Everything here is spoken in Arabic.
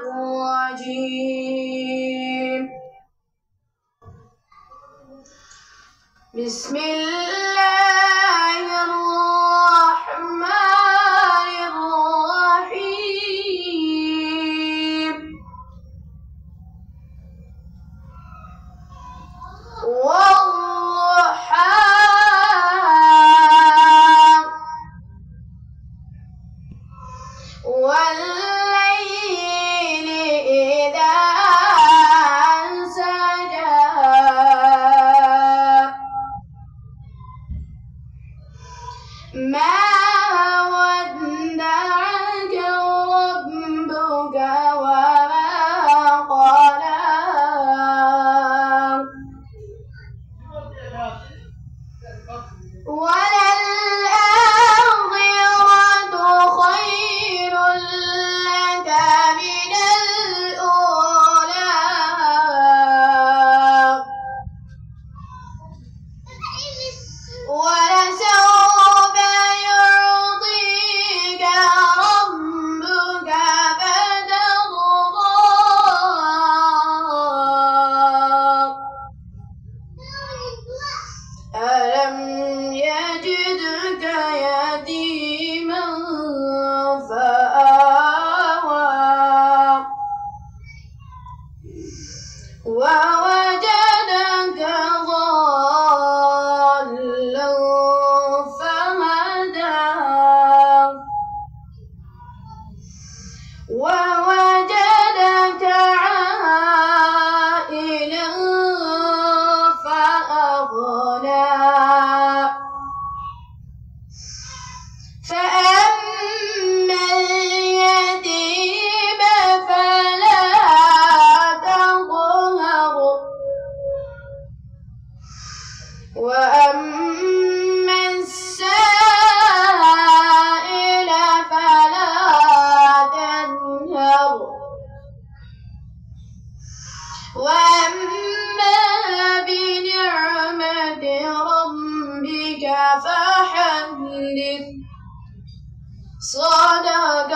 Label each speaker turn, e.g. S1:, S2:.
S1: الرجيم. بسم الله الرحمن الرحيم. ما ودعك ربك وما قلى وللآخرة خير لك من الأولى. ألم يجدك يتيما وأما السائل فلا تنهر. وأما بنعمة ربك فحدث صدق